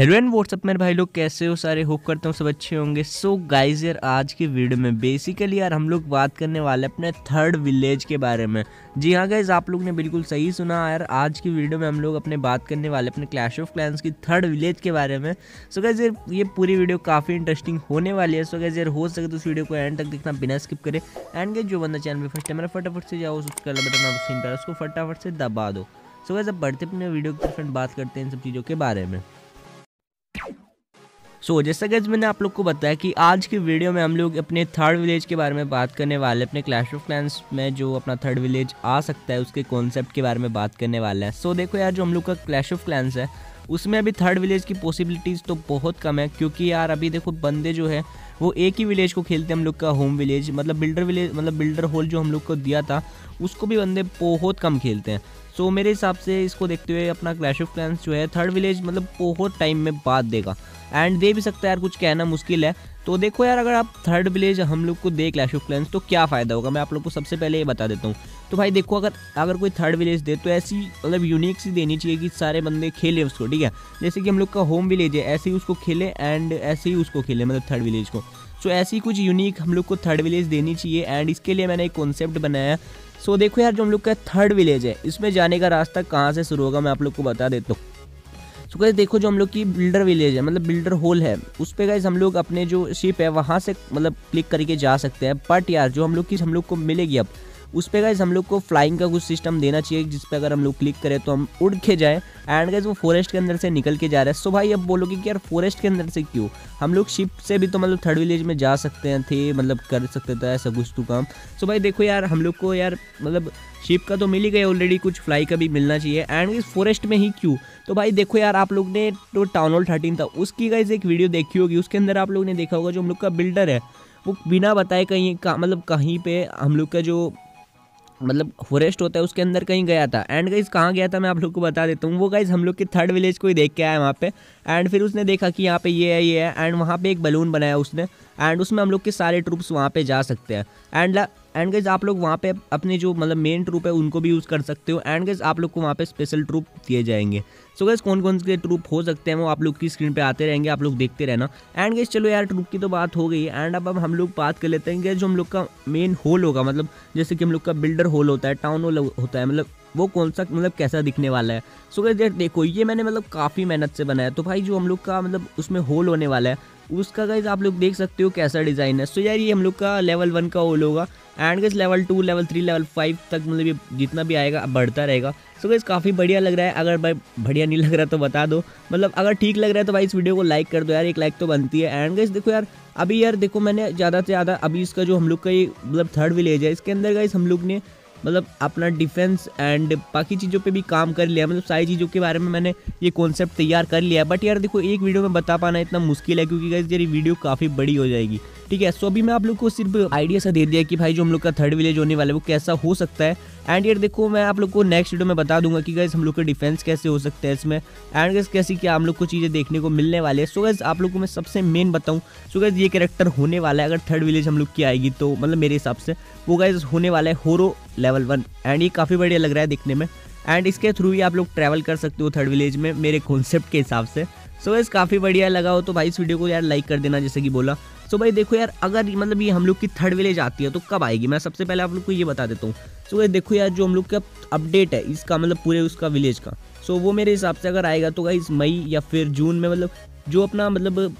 Hello and WhatsApp मेरे भाई लोग कैसे हो सारे? होप करता हूँ सब अच्छे होंगे। सो गाइज़ यार आज की वीडियो में बेसिकली यार हम लोग बात करने वाले अपने थर्ड विलेज के बारे में। जी हाँ गाइज़ आप लोग ने बिल्कुल सही सुना यार आज की वीडियो में हम लोग अपने बात करने वाले अपने क्लैश ऑफ़ क्लैंस की थर्ड विलेज के बारे में। सो so, गाइज़ यार ये पूरी वीडियो काफ़ी इंटरेस्टिंग होने वाली है। सो गाइज़ यार हो सके तो उस वीडियो को एंड तक देखना बिना स्किप करे। एंड गाइज़ जो बंदा चैनल पर फ़र्स्ट मेरा फटाफट से जाओ उसका बटन उसको फटाफट से दबा दो। सो गाइज़ अब बढ़ते अपने वीडियो की तरफ़ बात करते हैं इन सब चीज़ों के बारे में। सो so, जैसा कि मैंने आप लोग को बताया कि आज की वीडियो में हम लोग अपने थर्ड विलेज के बारे में बात करने वाले अपने क्लैश ऑफ़ क्लैंस में जो अपना थर्ड विलेज आ सकता है उसके कॉन्सेप्ट के बारे में बात करने वाले हैं। सो so, देखो यार जो हम लोग का क्लैश ऑफ़ क्लैंस है उसमें अभी थर्ड विलेज की पॉसिबिलिटीज़ तो बहुत कम है क्योंकि यार अभी देखो बंदे जो है वो एक ही विलेज को खेलते हैं हम लोग का होम विलेज मतलब बिल्डर विलेज मतलब बिल्डर होल जो हम लोग को दिया था उसको भी बंदे बहुत कम खेलते हैं। सो so, मेरे हिसाब से इसको देखते हुए अपना क्लैश ऑफ़ क्लैंस जो है थर्ड विलेज मतलब बहुत टाइम में बाद देगा। एंड दे भी सकता है यार कुछ कहना मुश्किल है। तो देखो यार अगर आप थर्ड विलेज हम लोग को दे क्लैश ऑफ़ क्लैंस तो क्या फ़ायदा होगा? मैं आप लोग को सबसे पहले ये बता देता हूँ। तो भाई देखो अगर अगर कोई थर्ड विलेज दे तो ऐसी मतलब यूनिक सी देनी चाहिए कि सारे बंदे खेले उसको ठीक है? जैसे कि हम लोग का होम विलेज है ऐसे ही उसको खेले एंड ऐसे ही उसको खेले मतलब थर्ड विलेज को। सो so, ऐसी कुछ यूनिक हम लोग को थर्ड विलेज देनी चाहिए एंड इसके लिए मैंने एक कॉन्सेप्ट बनाया सो देखो यार जो हम लोग का थर्ड विलेज है इसमें जाने का रास्ता कहाँ से शुरू होगा मैं आप लोग को बता देता हूँ। सो so, देखो जो हम लोग की बिल्डर विलेज है मतलब बिल्डर होल है उस पर कैसे हम लोग अपने जो शिप है वहाँ से मतलब क्लिक करके जा सकते हैं। बट यार जो हम लोग की हम लोग को मिलेगी अब उस पर गाइज़ हम लोग को फ्लाइंग का कुछ सिस्टम देना चाहिए, जिस पे अगर हम लोग क्लिक करें तो हम उड़ के जाए। एंड गाइज़ वो फॉरेस्ट के अंदर से निकल के जा रहे हैं। सो भाई अब बोलोगे कि यार फॉरेस्ट के अंदर से क्यों? हम लोग शिप से भी तो मतलब थर्ड विलेज में जा सकते हैं, थे मतलब कर सकते थे, ऐसा कुछ तो काम। सो भाई देखो यार, हम लोग को यार मतलब शिप का तो मिल ही गया ऑलरेडी कुछ फ्लाई का भी मिलना चाहिए। एंड इस फॉरेस्ट में ही क्यों? तो भाई देखो यार, आप लोग ने तो टाउन हॉल थर्टीन था, उसकी गाइज़ एक वीडियो देखी होगी, उसके अंदर आप लोग ने देखा होगा जो हम लोग का बिल्डर है। वो बिना बताए कहीं का मतलब कहीं पे हम लोग का जो मतलब फॉरेस्ट होता है, उसके अंदर कहीं गया था। एंड गाइज़ कहाँ गया था मैं आप लोग को बता देता हूँ। वो गाइज़ हम लोग के थर्ड विलेज को ही देख के आया वहाँ पे। एंड फिर उसने देखा कि यहाँ पे ये है ये है। एंड वहाँ पे एक बलून बनाया उसने। एंड उसमें हम लोग के सारे ट्रूप्स वहाँ पे जा सकते हैं। एंड एंड गाइज़ आप लोग वहाँ पे अपने जो मतलब मेन ट्रूप है, उनको भी यूज़ कर सकते हो। एंड गाइज़ आप लोग को वहाँ पे स्पेशल ट्रूप दिए जाएँगे। सो गाइज़ कौन कौन से ट्रूप हो सकते हैं वो आप लोग की स्क्रीन पे आते रहेंगे, आप लोग देखते रहना। एंड गाइज़ चलो यार ट्रूप की तो बात हो गई। एंड अब अब हम लोग बात कर लेते हैं कि जो हम लोग का मेन होल होगा मतलब जैसे कि हम लोग का बिल्डर होल होता है टाउन होल होता है मतलब वो कौन सा मतलब कैसा दिखने वाला है? सो गाइज़ देखो, ये मैंने मतलब काफ़ी मेहनत से बनाया। तो भाई, जो हम लोग का मतलब उसमें होल होने वाला है, उसका गाइज़ आप लोग देख सकते हो कैसा डिज़ाइन है। सो यार, ये हम लोग का लेवल वन का होल होगा। And guys level two level three level five तक मतलब ये जितना भी आएगा बढ़ता रहेगा। सो गाइज़ काफ़ी बढ़िया लग रहा है। अगर भाई, बढ़िया नहीं लग रहा तो बता दो। मतलब अगर ठीक लग रहा है तो भाई, इस वीडियो को लाइक कर दो यार, एक लाइक तो बनती है। एंड गाइज़ देखो यार, अभी यार देखो मैंने ज़्यादा से ज़्यादा अभी इसका जो हम लोग का ये मतलब थर्ड विलेज है, इसके अंदर गाइज़ हम लोग ने मतलब अपना डिफेंस एंड बाकी चीज़ों पे भी काम कर लिया। मतलब सारी चीज़ों के बारे में मैंने ये कॉन्सेप्ट तैयार कर लिया। बट यार देखो, एक वीडियो में बता पाना इतना मुश्किल है क्योंकि गाइज़ ये वीडियो काफ़ी बड़ी हो जाएगी। ठीक है सो अभी मैं आप लोग को सिर्फ़ आइडिया सा दे दिया कि भाई जो हम लोग का थर्ड विलेज होने वाला है, वो कैसा हो सकता है। एंड यार देखो, मैं आप लोग को नेक्स्ट वीडियो में बता दूँगा कि गैस हम लोग का डिफेंस कैसे हो सकते हैं इसमें। एंड गैस कैसी क्या हम लोग को चीज़ें देखने को मिलने वाली है। सो गैस आप लोग को मैं सबसे मेन बताऊँ सो गैस ये कैरेक्टर होने वाला है। अगर थर्ड विलेज हम लोग की आएगी तो मतलब मेरे हिसाब से, वो गैस होने वाला है होरो लेवल वन। एंड ये काफ़ी बढ़िया लग रहा है दिखने में। एंड इसके थ्रू ही आप लोग ट्रैवल कर सकते हो थर्ड विलेज में मेरे कॉन्सेप्ट के हिसाब से। सो so, काफ़ी बढ़िया लगा हो तो भाई इस वीडियो को यार लाइक कर देना जैसे कि बोला। सो भाई देखो यार अगर मतलब ये हम लोग की थर्ड विलेज आती है तो कब आएगी? मैं सबसे पहले आप लोग को ये बता देता हूँ। सो भाई देखो यार जो हम लोग का अपडेट है इसका मतलब पूरे उसका विलेज का। सो वो मेरे हिसाब से अगर आएगा तो इस मई या फिर जून में मतलब जो अपना मतलब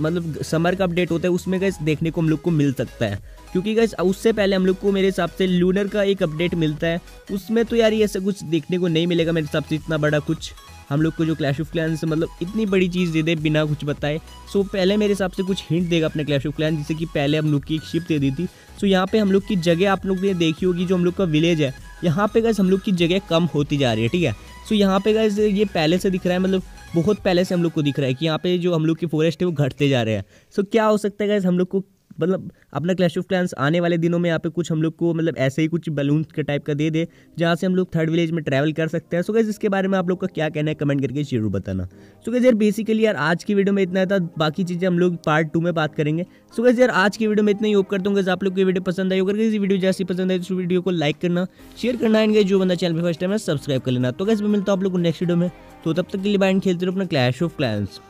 मतलब समर का अपडेट होता है, उसमें गैस देखने को हम लोग को मिल सकता है। क्योंकि गैस उससे पहले हम लोग को मेरे हिसाब से लूनर का एक अपडेट मिलता है। उसमें तो यार ये ऐसा कुछ देखने को नहीं मिलेगा मेरे हिसाब से, इतना बड़ा कुछ। हम लोग को जो क्लैश ऑफ़ क्लैंस मतलब इतनी बड़ी चीज़ दे दे, बिना कुछ बताए। सो पहले मेरे हिसाब से कुछ हिंट देगा अपने क्लैश ऑफ़ क्लैंस जैसे कि पहले हम लोग की एक शिप दे दी थी। सो यहाँ पे हम लोग की जगह आप लोग ने देखी होगी, जो हम लोग का विलेज है। यहाँ पे गैस हम लोग की जगह कम होती जा रही है, ठीक है? सो यहाँ पे गैस ये पहले से दिख रहा है मतलब बहुत पहले से हम लोग को दिख रहा है कि यहाँ पे जो हम लोग की फॉरेस्ट है, वो घटते जा रहे हैं। सो क्या हो सकता है गैस हम लोग को मतलब अपना क्लैश ऑफ़ क्लैंस आने वाले दिनों में यहाँ पे कुछ हम लोग को मतलब ऐसे ही कुछ बलून के टाइप का दे दे, जहाँ से हम लोग थर्ड विलेज में ट्रैवल कर सकते हैं। सो गैस इसके बारे में आप लोग का क्या कहना है कमेंट करके ज़रूर बताना। सो गैस यार बेसिकली यार आज की वीडियो में इतना था, बाकी चीज़ें हम लोग पार्ट टू में बात करेंगे। सो गैस यार आज की वीडियो में इतना ही होप करता हूँ आप लोग की वीडियो पसंद आई होगा। इस वीडियो जैसी पसंद आई तो वीडियो को लाइक करना शेयर करना एंड जो बंदा चैनल पर फ़र्स्ट टाइम है सब्सक्राइब कर लेना। तो गैस मिलता हूँ आप लोग को नेक्स्ट वीडियो में। तो तब तक के लिए बाइंड खेलते रहो अपना क्लैश ऑफ़ क्लैंस